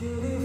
Get